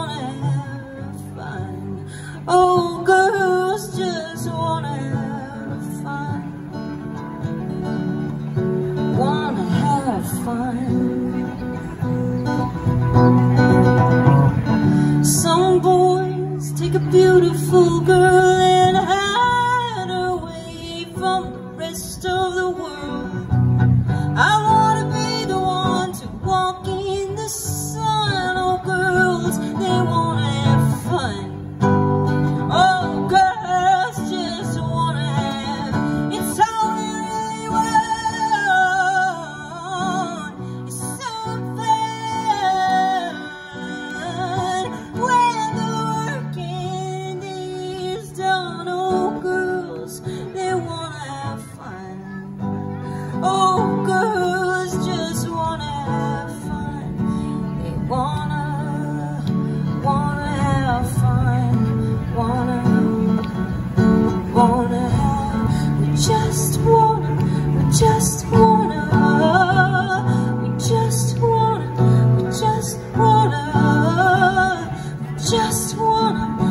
wanna have fun. Oh, girls just wanna have fun. Wanna have fun. Some boys take a beautiful girl and hide away from the rest of the world. just wanna